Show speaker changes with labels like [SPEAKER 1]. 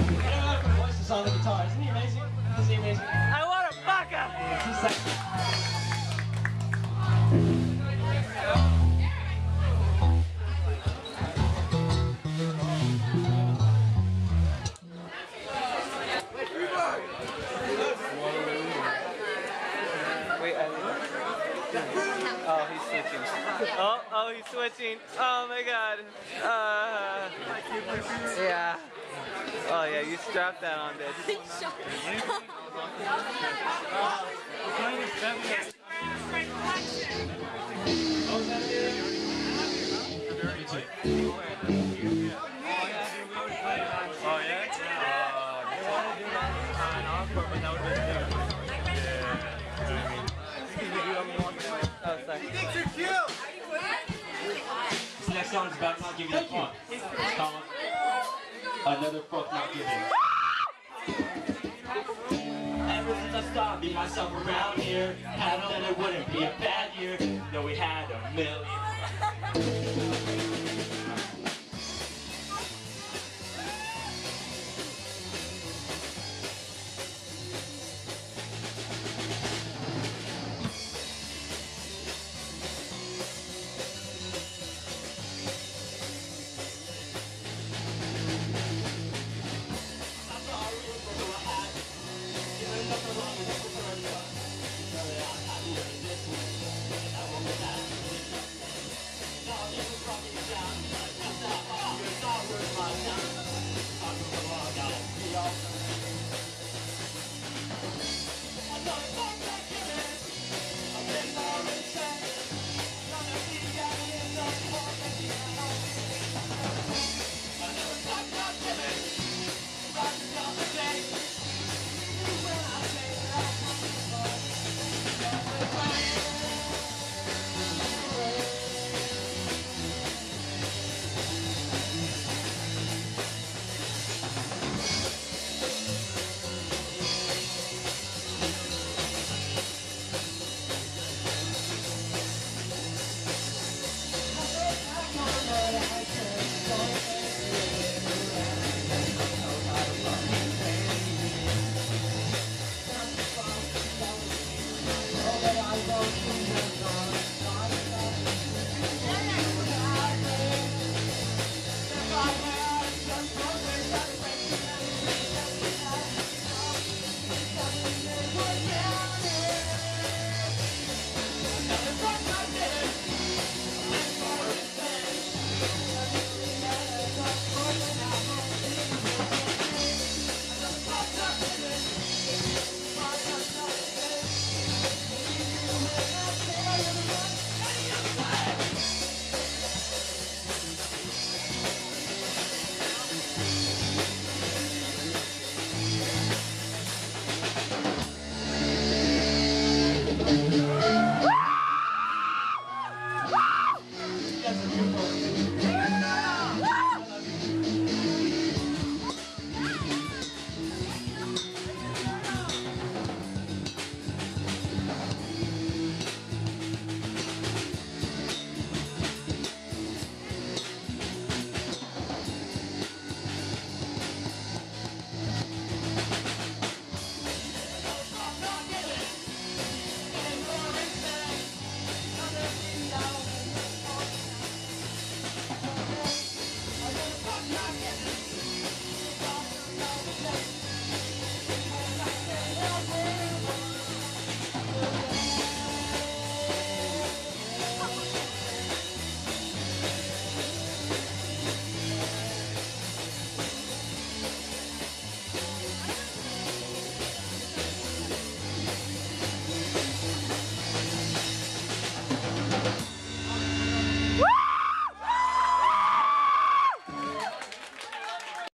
[SPEAKER 1] Thank you. Oh, he's switching. Oh, oh, he's switching. Oh my god. Uh, yeah. Oh yeah, you strapped that on, bitch.
[SPEAKER 2] This next song is about not giving a fuck. It's called Another Fuck Not Given. Ever since I started being myself around here, had known it wouldn't be a bad year. No, we had a million. see.